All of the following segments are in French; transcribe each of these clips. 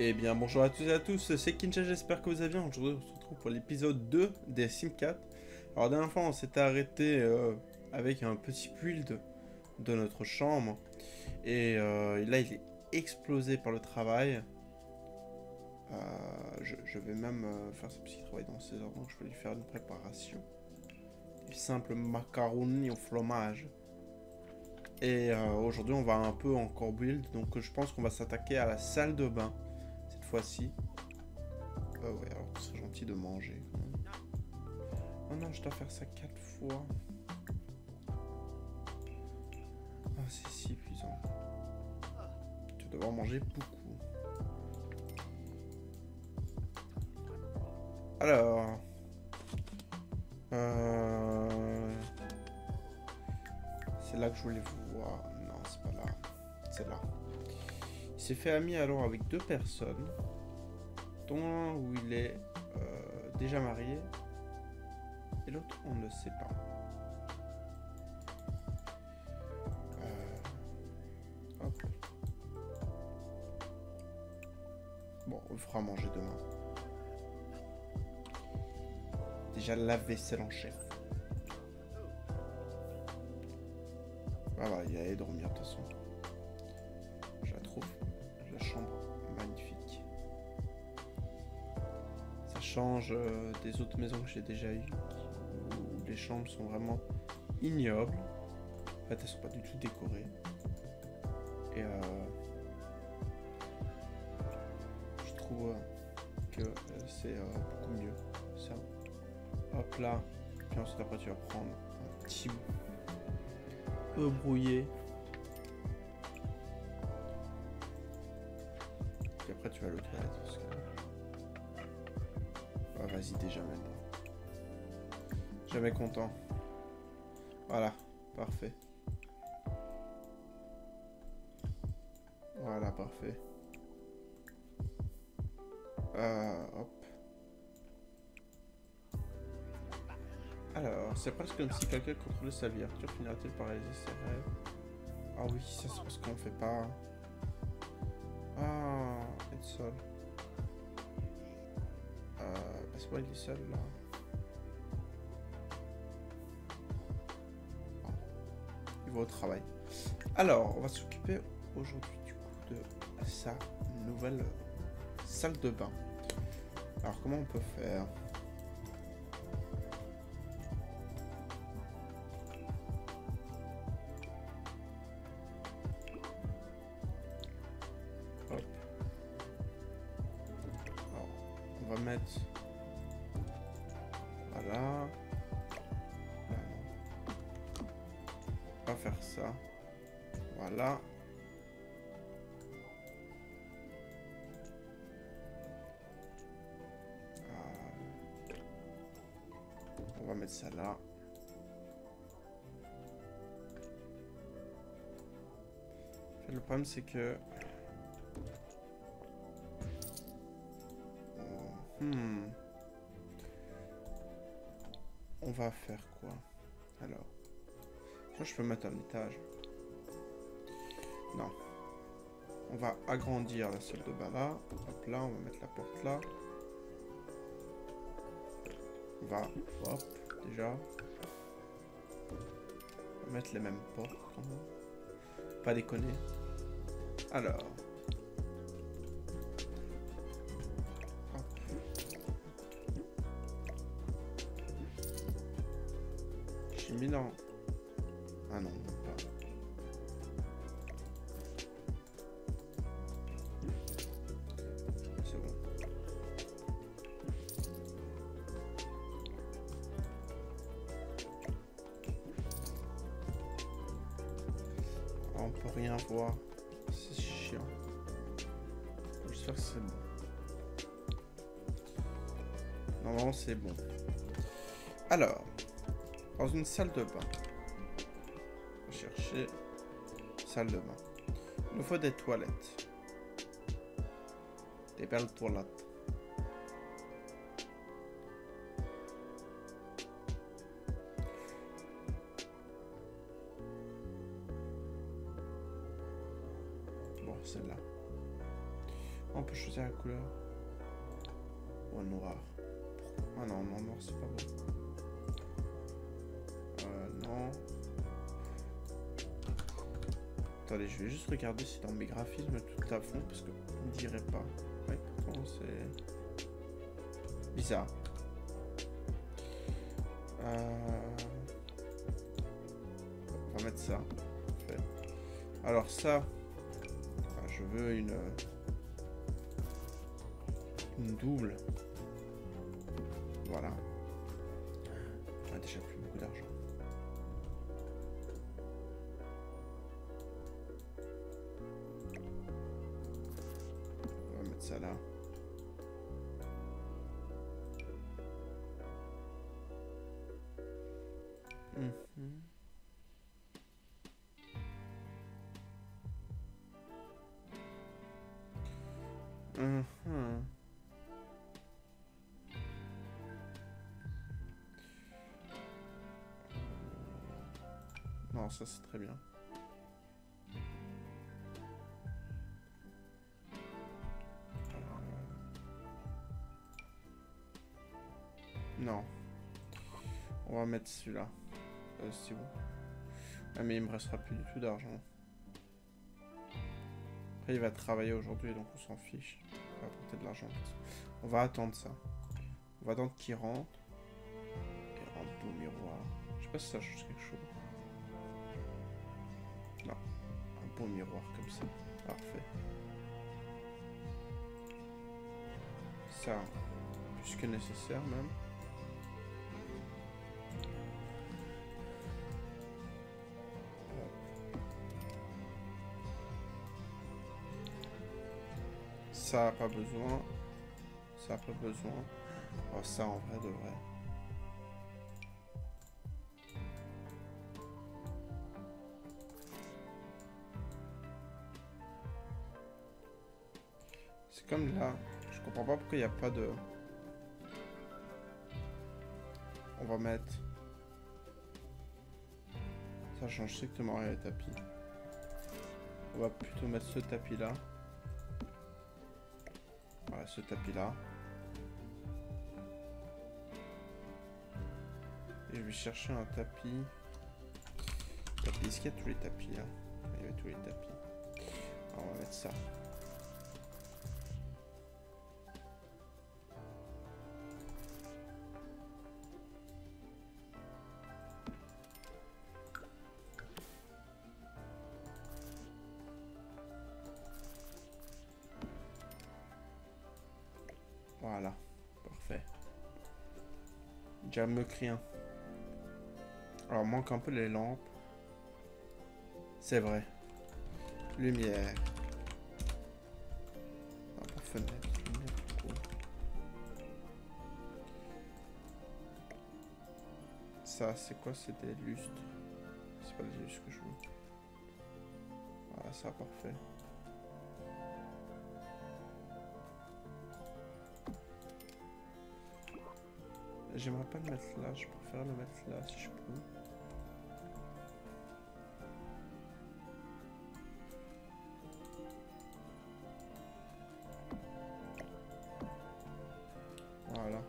Eh bien bonjour à tous et à tous, c'est Kincha, j'espère que vous allez bien. Aujourd'hui on se retrouve pour l'épisode 2 des Sim 4. Alors dernière fois on s'était arrêté euh, avec un petit build de notre chambre. Et euh, là il est explosé par le travail. Euh, je, vais même faire ce petit travail dans heures, donc je vais lui faire une préparation. Du simple macaroni au fromage. Et aujourd'hui on va un peu encore build, donc je pense qu'on va s'attaquer à la salle de bain fois-ci. Oh ouais, alors ce serait gentil de manger. Oh non, je dois faire ça quatre fois. Ah, c'est si épuisant. Tu vas devoir manger beaucoup. Alors... Euh... C'est là que je voulais vous voir. Non, c'est pas là. C'est là s'est fait ami alors avec deux personnes, dont un où il est euh, déjà marié, et l'autre on ne sait pas. Euh. Bon, on le fera manger demain. Déjà la vaisselle en chef. Ah bah, il allait dormir de toute façon. Euh, des autres maisons que j'ai déjà eues, où les chambres sont vraiment ignobles. En fait, elles sont pas du tout décorées. Et euh, je trouve que euh, c'est beaucoup mieux. Ça. Hop là. Puis ensuite après tu vas prendre un petit peu brouillé après tu vas toilette. Ah, vas-y déjà maintenant. Jamais content. Voilà, parfait. Voilà, parfait. Euh, hop. Alors, c'est presque comme si quelqu'un contrôlait sa vie. Arthur finira-t-il par réaliser ses rêves? Ah oui, ça c'est parce qu'on fait pas... Ah, être seul. C'est pas il est seul là. Il va au travail. Alors, on va s'occuper aujourd'hui du coup de sa nouvelle salle de bain. Alors, comment on peut faire? Mettre ça là. Le problème c'est que Hmm. On va faire quoi Alors? Moi, je peux mettre un étage. Non. On va agrandir la salle de bain là. Hop là, on va mettre la porte là. On va, hop, déjà. On va mettre les mêmes portes Pas déconner. Alors. non. Ah bon. Alors, dans une salle de bain. Chercher salle de bain. Il nous faut des toilettes. Des belles toilettes. Regarder si dans mes graphismes tout à fond, parce que on ne dirait pas. Ouais, pourtant c'est bizarre. Euh, On va mettre ça. Alors ça, je veux une une double. Mhm. Non, ça c'est très bien. Euh, Non. On va mettre celui-là. Euh, c'est bon. Ah mais il me restera plus du tout d'argent. Après il va travailler aujourd'hui donc on s'en fiche. Apporter de l'argent. On va attendre ça. On va attendre qu'il rentre. Et un beau miroir. Je sais pas si ça change quelque chose. Non. Un beau miroir comme ça. Parfait. Ça, plus que nécessaire même. Ça pas besoin. Ça pas besoin. Oh, ça en vrai de vrai. C'est comme là. Je comprends pas pourquoi il n'y a pas de... On va mettre... Ça change strictement rien les tapis. On va plutôt mettre ce tapis là. Ce tapis là. Et je vais chercher un tapis. Tapis, est-ce qu'il y a tous les tapis là? Il y avait tous les tapis. Alors, on va mettre ça. Parfait. Me rien. Alors manque un peu les lampes. C'est vrai. Lumière. Ah, pas fenêtre. Ça, c'est quoi? C'est des lustres. C'est pas des lustres que je veux. Voilà, ça, parfait. J'aimerais pas le mettre là, je préfère le mettre là si je peux. Voilà.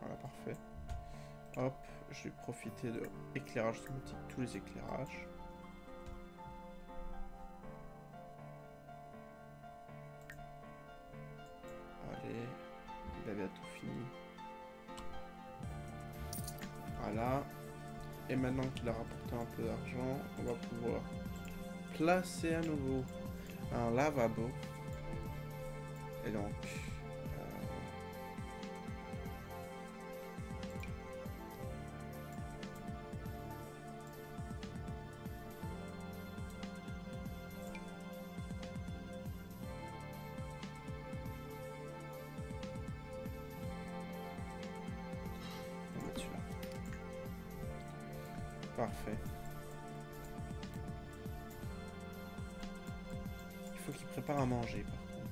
Voilà, parfait. Hop, je vais profiter de l'éclairage automatique, tous les éclairages. D'argent, on va pouvoir placer à nouveau un lavabo. Et donc... euh. Parfait. Prépare à manger par contre.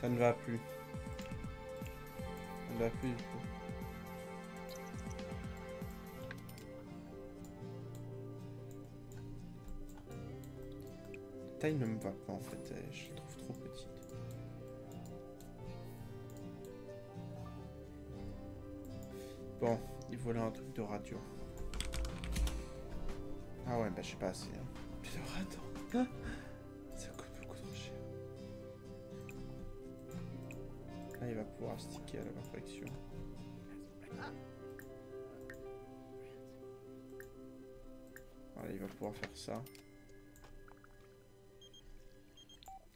Ça ne va plus. Ça ne va plus du tout. taille ne me va pas en fait, je la trouve trop petite. Bon, il volait un truc de radio. Ah ouais, bah j'ai pas assez. Hein. Puis attends, Sticker à la perfection. Voilà, il va pouvoir faire ça.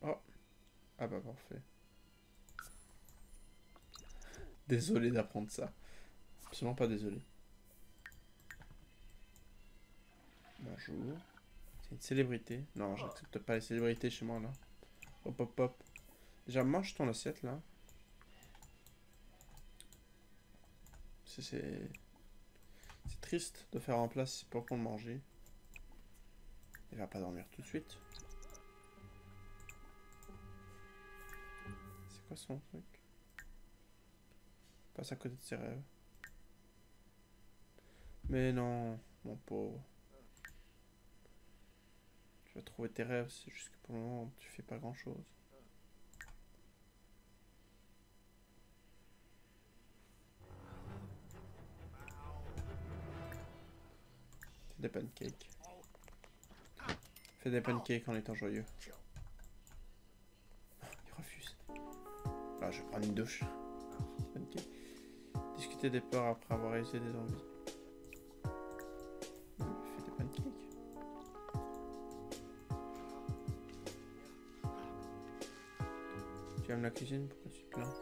Oh Ah bah parfait. Désolé d'apprendre ça. Absolument pas désolé. Bonjour. C'est une célébrité. Non, j'accepte pas les célébrités chez moi là. Hop hop hop. Déjà mange ton assiette là. C'est... Triste de faire en place pour qu'on le manger. Il va pas dormir tout de suite. C'est quoi son truc? Passe à côté de ses rêves. Mais non, mon pauvre. Tu vas trouver tes rêves, c'est juste que pour le moment, tu fais pas grand chose. Des pancakes. Fais des pancakes en étant joyeux. il refuse. Là, je vais prendre une douche. Discuter des peurs après avoir réalisé des envies. Tu aimes la cuisine? Pourquoi tu plains?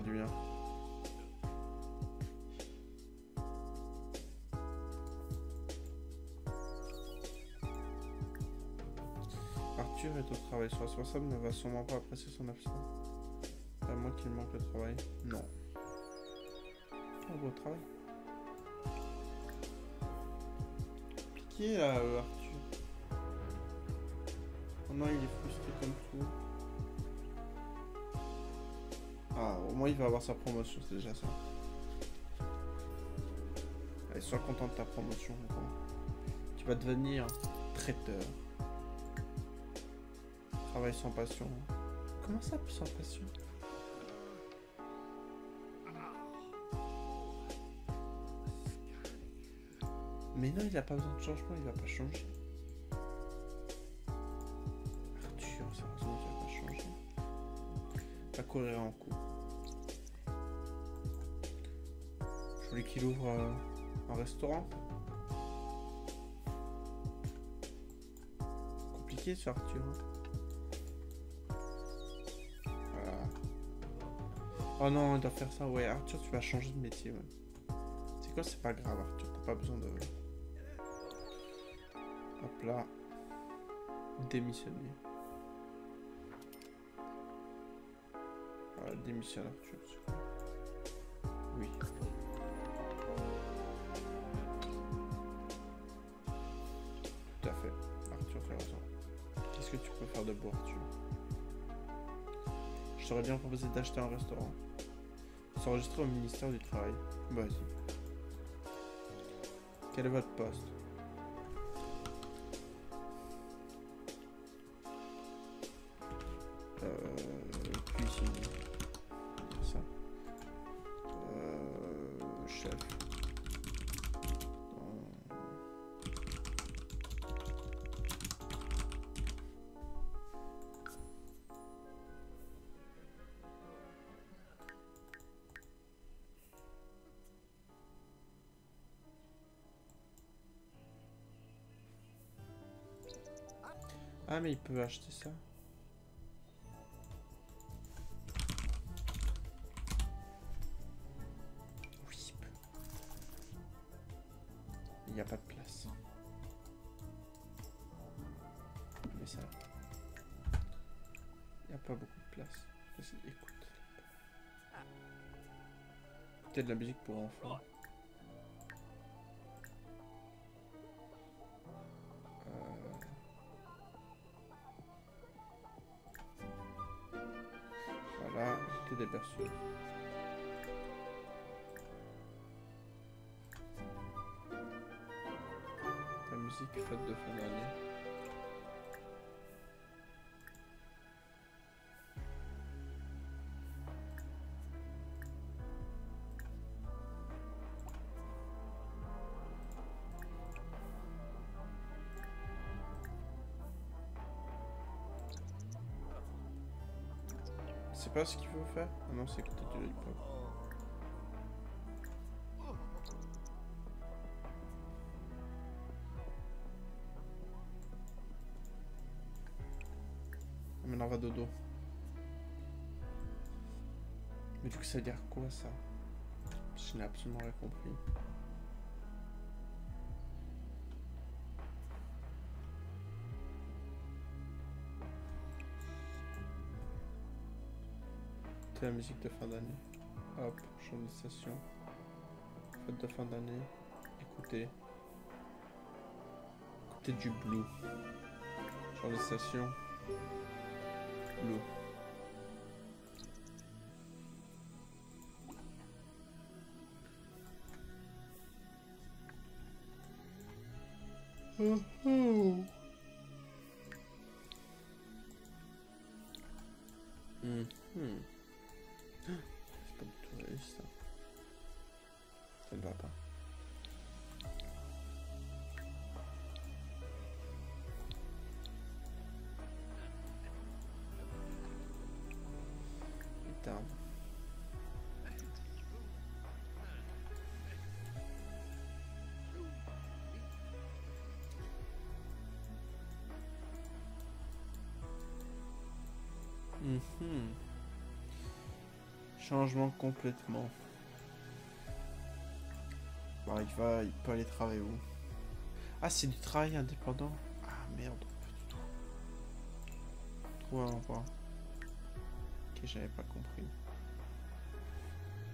Bien. est au travail. Son responsable ne va sûrement pas apprécier son absence. À moins qu'il manque le travail. Non. Un beau travail. Piqué là, euh, Arthur? Oh non, il est frustré comme tout. Il va avoir sa promotion, c'est déjà ça. Allez, sois content de ta promotion. Tu vas devenir traiteur. Travail sans passion. Comment ça, sans passion? Mais non, il a pas besoin de changement, il va pas changer. Arthur, sérieusement, il va pas changer. Va courir en coup. Qu'il ouvre euh, un restaurant? Compliqué ce Arthur. Oh non, il doit faire ça. Ouais, Arthur, tu vas changer de métier. C'est quoi C'est pas grave, Arthur. T'as pas besoin de. Hop là. Démissionner. Voilà, démissionne, Arthur. Oui. Tu peux faire de beau, Arthur Je t'aurais bien proposé d'acheter un restaurant. S'enregistrer au ministère du Travail. Vas-y. Quel est votre poste? Ah mais il peut acheter ça. Oui. Il n'y a pas de place. Mais ça. Il n'y a pas beaucoup de place. Écoute. Écoutez de la musique pour enfants. La musique fête de fin d'année. C'est pas ce qu'il faut faire Ah non, c'est écouter du hip-hop. Maintenant, on va dodo. Mais du coup, ça veut dire quoi ça? Je n'ai absolument rien compris. La musique de fin d'année. Hop, champ de station. Fête de fin d'année. Écoutez. Écoutez du blue. Champ de station. Blue. Mhm. C'est pas du tout réaliste ça. Ça ne va pas. Putain. Mhm. Changement complètement. Il va, il peut aller travailler où? Ah, c'est du travail indépendant. Ah merde, pas du tout. Un. Ok, j'avais pas compris.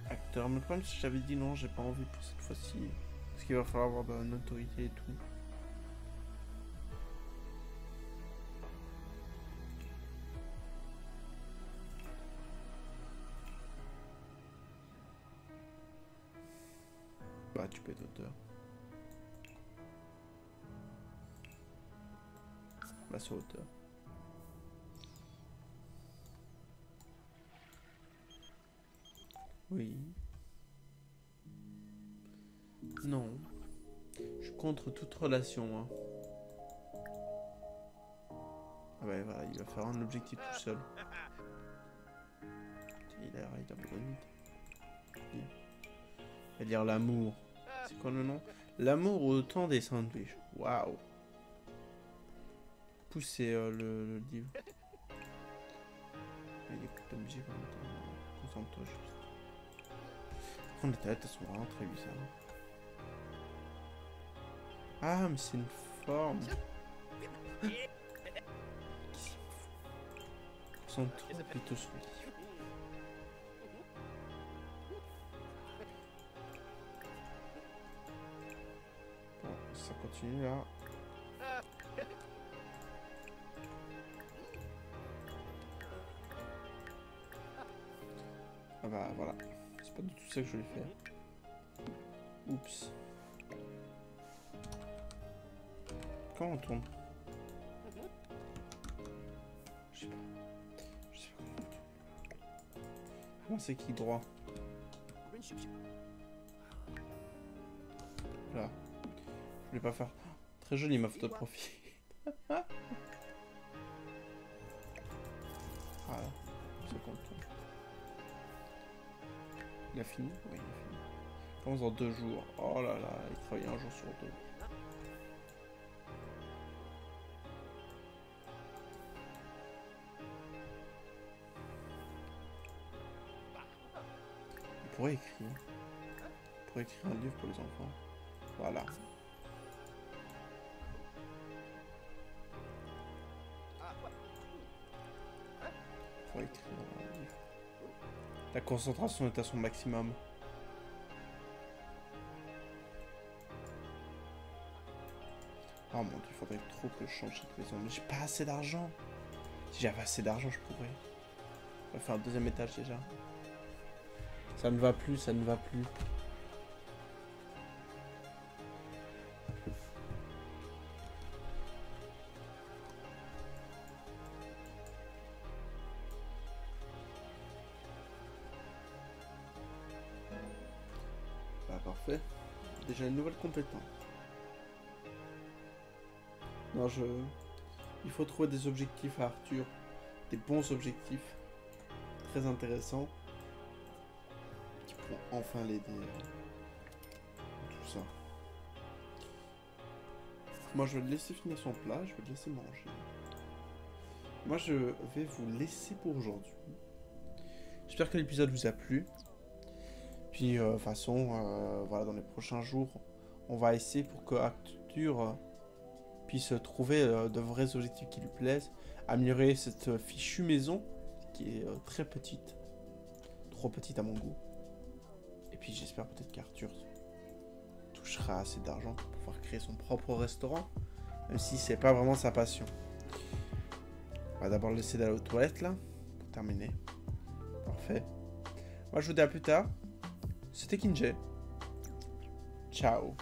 Acteur, mais le problème j'avais dit non, j'ai pas envie pour cette fois-ci. Parce qu'il va falloir avoir de la notoriété et tout. Tu peux être auteur. Bah, c'est auteur. Oui. Non. Je suis contre toute relation. Hein. Ah bah voilà, il va faire un objectif tout seul. Il a, il a bonne idée. Il va dire l'amour. Quoi le nom L'amour au temps des sandwichs. Waouh. Poussez euh, le, le livre. Il écoute la musique en même temps. Concentre-toi juste. Contre, les têtes, elles sont vraiment très bizarres. Ah, mais c'est une forme. Concentre-toi plutôt sur le livre. Là. Ah bah voilà, c'est pas du tout ça que je voulais faire. Oups. Comment on tourne? Je sais pas. Je sais pas comment on tourne. Comment c'est qui droit? Je voulais pas faire. Très jolie ma photo de profil. voilà. C'est qu'on tourne. Il a fini Oui, il a fini. Commence dans deux jours. Oh là là, il travaille un jour sur deux. Il pourrait écrire. Il pourrait écrire un livre pour les enfants. Voilà. La concentration est à son maximum. Oh mon dieu, il faudrait trop que je change cette maison. Mais j'ai pas assez d'argent. Si j'avais assez d'argent, je pourrais. On va faire un deuxième étage déjà. Ça ne va plus, ça ne va plus. Parfait. Déjà une nouvelle compétence. Non, je... Il faut trouver des objectifs à Arthur. Des bons objectifs. Très intéressants. Qui pourront enfin l'aider. euh, Tout ça. Moi, je vais le laisser finir son plat. Je vais le laisser manger. Moi, je vais vous laisser pour aujourd'hui. J'espère que l'épisode vous a plu. Puis, euh, de toute façon, euh, voilà, dans les prochains jours, on va essayer pour que Arthur euh, puisse trouver euh, de vrais objectifs qui lui plaisent, améliorer cette euh, fichue maison qui est euh, très petite, trop petite à mon goût. Et puis j'espère peut-être qu'Arthur touchera assez d'argent pour pouvoir créer son propre restaurant, même si c'est pas vraiment sa passion. On va d'abord laisser d'aller aux toilettes là, pour terminer. Parfait. Moi je vous dis à plus tard. C'était Kinjay. Ciao.